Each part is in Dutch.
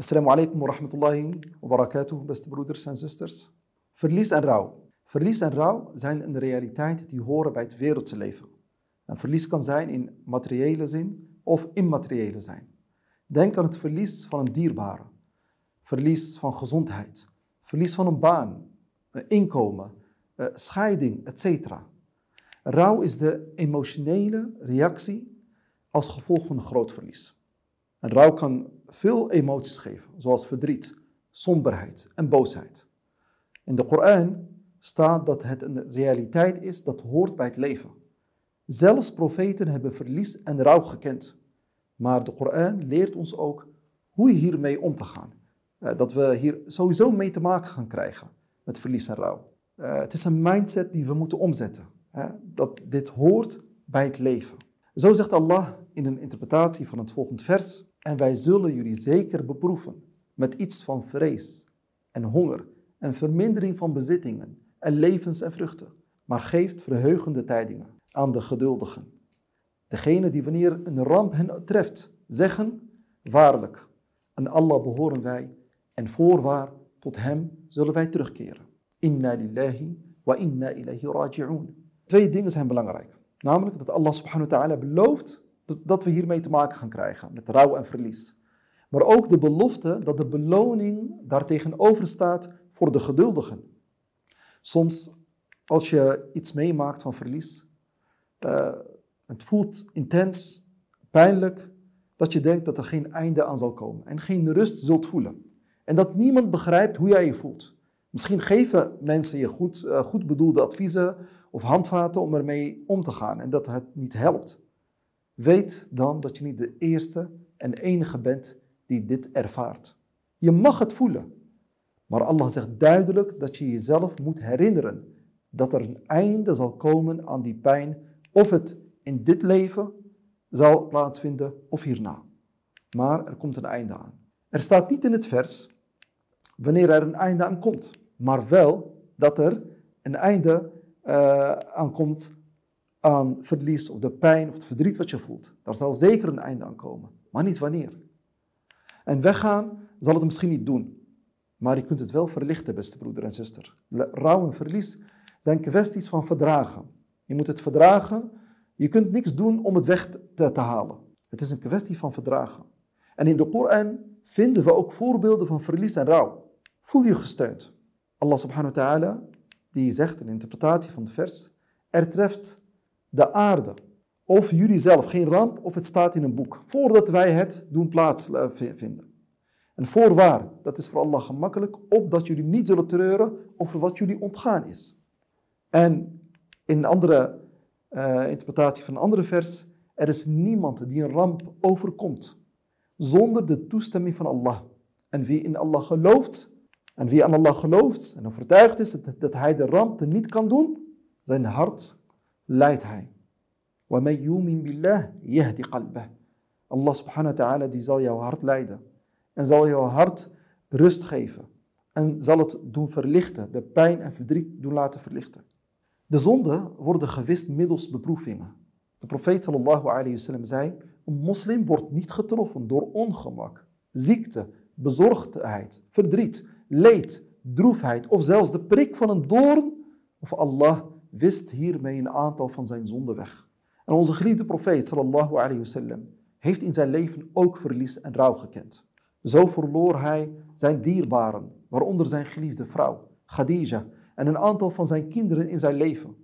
Assalamu alaikum wa rahmatullahi wa barakatuh, beste broeders en zusters. Verlies en rouw. Verlies en rouw zijn een realiteit die horen bij het wereldse leven. Een verlies kan zijn in materiële zin of immateriële zijn. Denk aan het verlies van een dierbare, verlies van gezondheid, verlies van een baan, een inkomen, eh, scheiding, etc. Rouw is de emotionele reactie als gevolg van een groot verlies. En rouw kan veel emoties geven, zoals verdriet, somberheid en boosheid. In de Koran staat dat het een realiteit is dat hoort bij het leven. Zelfs profeten hebben verlies en rouw gekend. Maar de Koran leert ons ook hoe hiermee om te gaan. Eh, dat we hier sowieso mee te maken gaan krijgen met verlies en rouw. Eh, het is een mindset die we moeten omzetten. Dat dit hoort bij het leven. Zo zegt Allah in een interpretatie van het volgende vers. En wij zullen jullie zeker beproeven met iets van vrees en honger en vermindering van bezittingen en levens en vruchten. Maar geeft verheugende tijdingen aan de geduldigen. Degene die wanneer een ramp hen treft, zeggen, waarlijk, aan Allah behoren wij en voorwaar tot hem zullen wij terugkeren. Inna lillahi wa inna ilahi raji'un. Twee dingen zijn belangrijk. Namelijk dat Allah subhanahu wa ta'ala belooft dat we hiermee te maken gaan krijgen, met rouw en verlies. Maar ook de belofte dat de beloning daartegenover staat voor de geduldigen. Soms, als je iets meemaakt van verlies, uh, het voelt intens, pijnlijk, dat je denkt dat er geen einde aan zal komen en geen rust zult voelen. En dat niemand begrijpt hoe jij je voelt. Misschien geven mensen je goed, uh, goed bedoelde adviezen of handvaten om ermee om te gaan en dat het niet helpt. Weet dan dat je niet de eerste en enige bent die dit ervaart. Je mag het voelen. Maar Allah zegt duidelijk dat je jezelf moet herinneren dat er een einde zal komen aan die pijn, of het in dit leven zal plaatsvinden of hierna. Maar er komt een einde aan. Er staat niet in het vers wanneer er een einde aan komt, maar wel dat er een einde uh, aan komt aan verlies of de pijn of het verdriet wat je voelt. Daar zal zeker een einde aan komen, maar niet wanneer. En weggaan zal het misschien niet doen, maar je kunt het wel verlichten, beste broeder en zuster. Rouw en verlies zijn kwesties van verdragen. Je moet het verdragen. Je kunt niks doen om het weg te, halen. Het is een kwestie van verdragen. En in de Koran vinden we ook voorbeelden van verlies en rouw. Voel je gesteund. Allah subhanahu wa ta'ala, die zegt in de interpretatie van het vers, er treft de aarde of jullie zelf geen ramp of het staat in een boek, voordat wij het doen plaatsvinden. En voorwaar, dat is voor Allah gemakkelijk, opdat jullie niet zullen treuren over wat jullie ontgaan is. En in een andere uh, interpretatie van een andere vers, er is niemand die een ramp overkomt zonder de toestemming van Allah. En wie in Allah gelooft, en wie aan Allah gelooft en overtuigd is dat, dat hij de ramp niet kan doen, zijn hart leidt hij. وَمَنْ يُؤْمِنْ بِاللَّهِ يَهْدِ قَلْبَهِ Allah subhanahu wa ta'ala die zal jouw hart leiden. En zal jouw hart rust geven. En zal het doen verlichten, de pijn en verdriet doen laten verlichten. De zonden worden gewist middels beproevingen. De profeet sallallahu alayhi wasallam zei, een moslim wordt niet getroffen door ongemak, ziekte, bezorgdheid, verdriet, leed, droefheid of zelfs de prik van een doorn of Allah wist hiermee een aantal van zijn zonden weg. En onze geliefde profeet sallallahu alayhi wasallam heeft in zijn leven ook verlies en rouw gekend. Zo verloor hij zijn dierbaren, waaronder zijn geliefde vrouw, Khadija, en een aantal van zijn kinderen in zijn leven.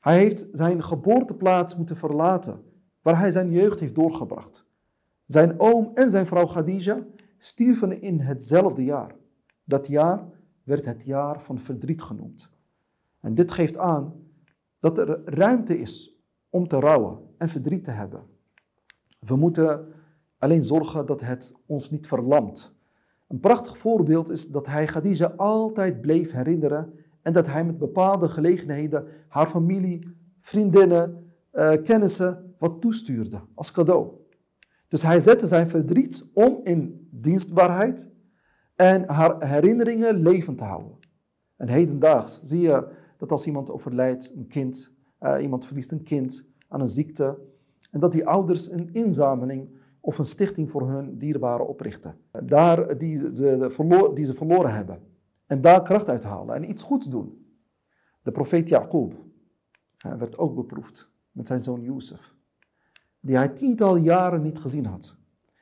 Hij heeft zijn geboorteplaats moeten verlaten, waar hij zijn jeugd heeft doorgebracht. Zijn oom en zijn vrouw Khadija stierven in hetzelfde jaar. Dat jaar werd het jaar van verdriet genoemd. En dit geeft aan dat er ruimte is om te rouwen en verdriet te hebben. We moeten alleen zorgen dat het ons niet verlamt. Een prachtig voorbeeld is dat hij Khadija altijd bleef herinneren en dat hij met bepaalde gelegenheden haar familie, vriendinnen, uh, kennissen wat toestuurde als cadeau. Dus hij zette zijn verdriet om in dienstbaarheid en haar herinneringen levend te houden. En hedendaags zie je dat als iemand overlijdt, een kind, uh, iemand verliest een kind aan een ziekte, en dat die ouders een inzameling of een stichting voor hun dierbaren oprichten. Daar die ze, die ze verloren hebben. En daar kracht uithalen en iets goeds doen. De profeet Jacob werd ook beproefd met zijn zoon Jozef. Die hij tientallen jaren niet gezien had.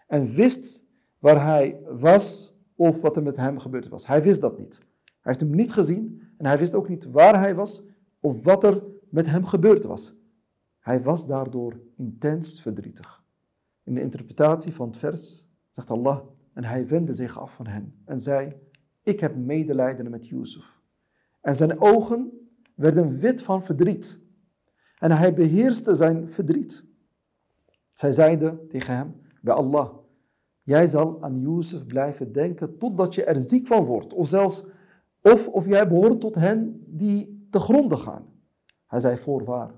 En wist waar hij was of wat er met hem gebeurd was. Hij wist dat niet. Hij heeft hem niet gezien en hij wist ook niet waar hij was of wat er met hem gebeurd was. Hij was daardoor intens verdrietig. In de interpretatie van het vers zegt Allah, en hij wendde zich af van hen en zei, ik heb medelijden met Yusuf. En zijn ogen werden wit van verdriet. En hij beheerste zijn verdriet. Zij zeiden tegen hem, bij Allah, jij zal aan Yusuf blijven denken totdat je er ziek van wordt. Of zelfs, of, of jij behoort tot hen die te gronden gaan. Hij zei voorwaar,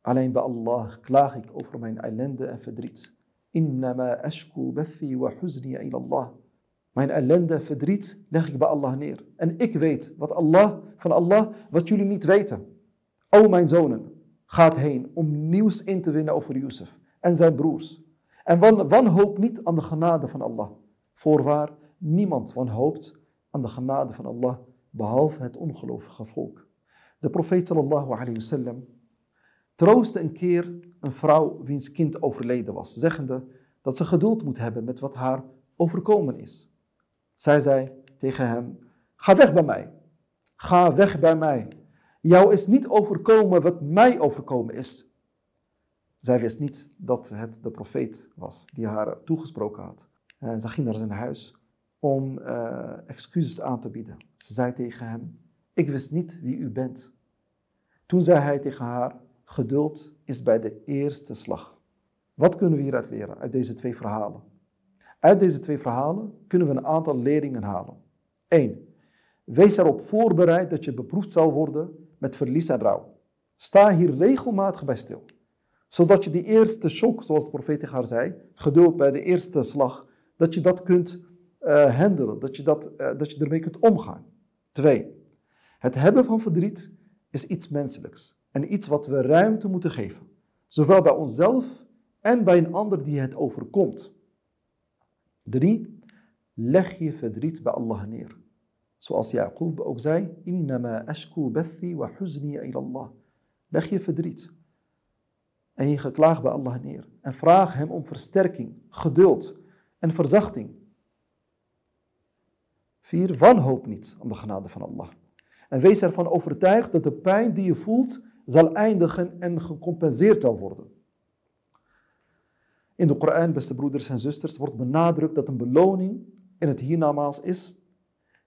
alleen bij Allah klaag ik over mijn ellende en verdriet. Innama ashku bathi wa huzni Allah. Mijn ellende en verdriet leg ik bij Allah neer. En ik weet wat Allah, van Allah wat jullie niet weten. O mijn zonen, gaat heen om nieuws in te winnen over Yusuf en zijn broers. En wan, wanhoop niet aan de genade van Allah. Voorwaar, niemand wanhoopt aan de genade van Allah, behalve het ongelovige volk. De profeet sallallahu alayhi wasallam troostte een keer een vrouw wiens kind overleden was, zeggende dat ze geduld moet hebben met wat haar overkomen is. Zij zei tegen hem, ga weg bij mij, ga weg bij mij. Jou is niet overkomen wat mij overkomen is. Zij wist niet dat het de profeet was die haar toegesproken had. En ze ging naar zijn huis om uh, excuses aan te bieden. Ze zei tegen hem, ik wist niet wie u bent. Toen zei hij tegen haar, geduld is bij de eerste slag. Wat kunnen we hieruit leren, uit deze twee verhalen? Uit deze twee verhalen kunnen we een aantal leringen halen. 1. Wees erop voorbereid dat je beproefd zal worden met verlies en rouw. Sta hier regelmatig bij stil. Zodat je die eerste shock, zoals de profeet tegen haar zei, geduld bij de eerste slag, dat je dat kunt uh, dat je, dat, uh, dat je ermee kunt omgaan. 2. Het hebben van verdriet is iets menselijks en iets wat we ruimte moeten geven. Zowel bij onszelf en bij een ander die het overkomt. 3. Leg je verdriet bij Allah neer. Zoals Jacob ook zei, innama ashku bathi wa huzni Allah. Leg je verdriet en je geklaag bij Allah neer. En vraag hem om versterking, geduld en verzachting. 4. Wanhoop niet aan de genade van Allah. En wees ervan overtuigd dat de pijn die je voelt zal eindigen en gecompenseerd zal worden. In de Koran, beste broeders en zusters, wordt benadrukt dat een beloning in het hiernamaals is.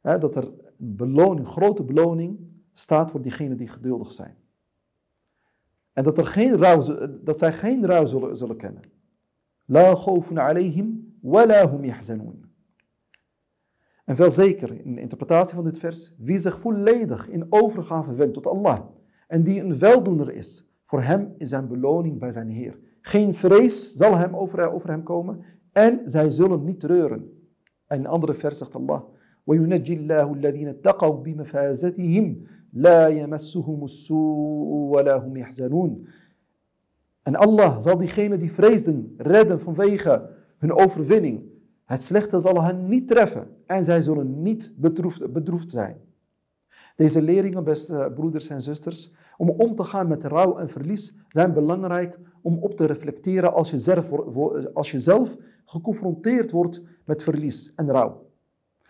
Hè, dat er een beloning, grote beloning staat voor diegenen die geduldig zijn. En dat, er geen rouw, dat zij geen rouw zullen, zullen kennen. La alayhim wa la hum yahzanun. En wel zeker in de interpretatie van dit vers, wie zich volledig in overgave wendt tot Allah en die een weldoener is, voor hem is zijn beloning bij zijn Heer. Geen vrees zal hem over, over hem komen en zij zullen niet treuren. En in een andere vers zegt Allah, وَيُنَجِّ اللَّهُ الَّذِينَ اتَّقَوْا بِمَفَازَتِهِمْ لَا يَمَسُّهُمُ السُّوءُ وَلَا هُمْ يَحْزَنُونَ En Allah zal diegenen die vreesden redden vanwege hun overwinning. het slechte zal hen niet treffen en zij zullen niet bedroefd, bedroefd zijn. Deze leringen, beste broeders en zusters, om om te gaan met rouw en verlies, zijn belangrijk om op te reflecteren als je zelf, als je zelf geconfronteerd wordt met verlies en rouw.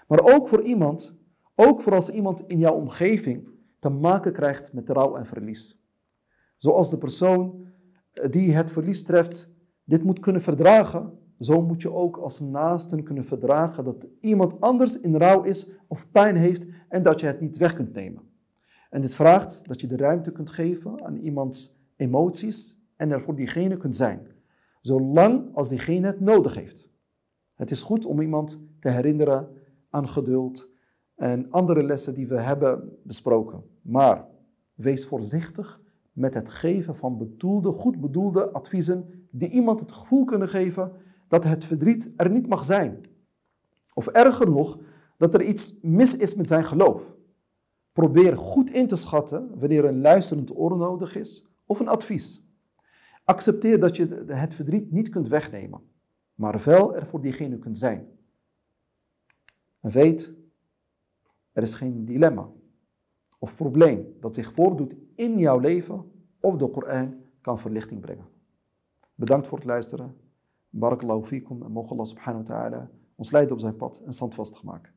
Maar ook voor iemand, ook voor als iemand in jouw omgeving te maken krijgt met rouw en verlies. Zoals de persoon die het verlies treft dit moet kunnen verdragen, zo moet je ook als naasten kunnen verdragen dat iemand anders in rouw is of pijn heeft en dat je het niet weg kunt nemen. En dit vraagt dat je de ruimte kunt geven aan iemands emoties en er voor diegene kunt zijn, zolang als diegene het nodig heeft. Het is goed om iemand te herinneren aan geduld en andere lessen die we hebben besproken. Maar wees voorzichtig met het geven van bedoelde, goed bedoelde adviezen die iemand het gevoel kunnen geven dat het verdriet er niet mag zijn. Of erger nog, dat er iets mis is met zijn geloof. Probeer goed in te schatten wanneer een luisterend oor nodig is of een advies. Accepteer dat je het verdriet niet kunt wegnemen. maar wel er voor diegene kunt zijn. En weet, er is geen dilemma of probleem dat zich voordoet in jouw leven of de Koran kan verlichting brengen. Bedankt voor het luisteren. Barakallahu fikum en mogen Allah subhanahu wa ta'ala ons leiden op zijn pad en standvastig maken.